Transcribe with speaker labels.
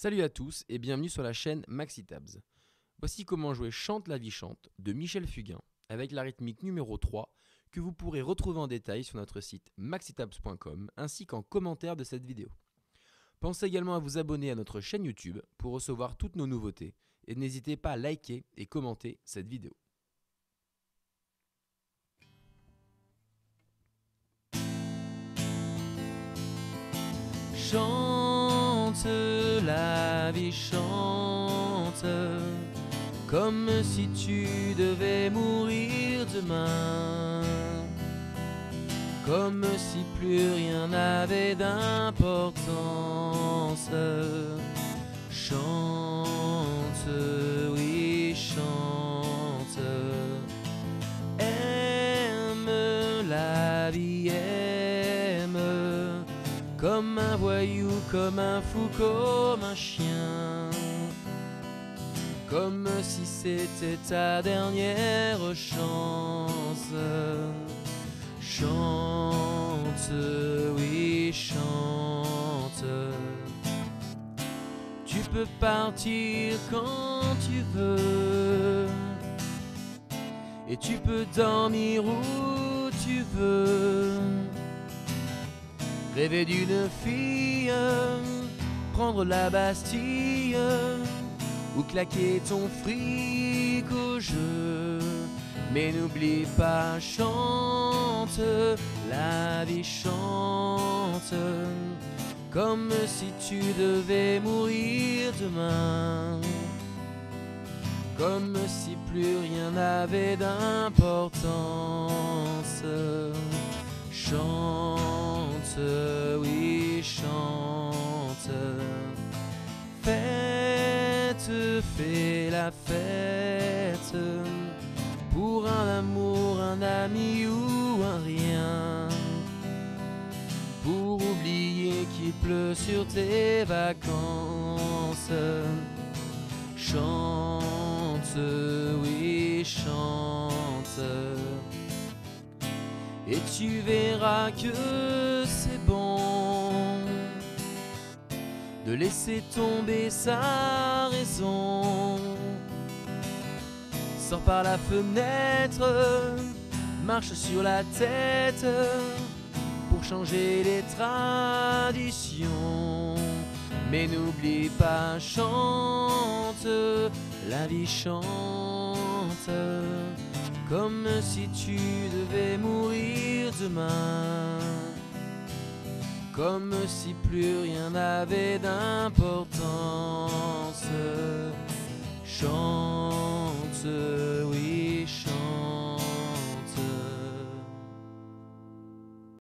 Speaker 1: Salut à tous et bienvenue sur la chaîne MaxiTabs. Voici comment jouer Chante la vie chante de Michel Fugain avec la rythmique numéro 3 que vous pourrez retrouver en détail sur notre site maxitabs.com ainsi qu'en commentaire de cette vidéo. Pensez également à vous abonner à notre chaîne YouTube pour recevoir toutes nos nouveautés et n'hésitez pas à liker et commenter cette vidéo. Chante la vie chante comme si tu devais mourir demain comme si plus rien n'avait d'importance. Chante, voyou, comme un fou, comme un chien. Comme si c'était ta dernière chance. Chante, oui, chante. Tu peux partir quand tu veux. Et tu peux dormir où tu veux. Rêver d'une fille, prendre la Bastille, ou claquer ton fric au jeu. Mais n'oublie pas, chante, la vie chante, comme si tu devais mourir demain, comme si plus rien n'avait d'importance. Chante, oui, chante, fête, fais la fête pour un amour, un ami ou un rien. Pour oublier qu'il pleut sur tes vacances. Chante, Et tu verras que c'est bon de laisser tomber sa raison. Sors par la fenêtre, marche sur la tête pour changer les traditions. Mais n'oublie pas, chante, la vie chante, comme si tu devais mourir demain, comme si plus rien n'avait d'importance. Chante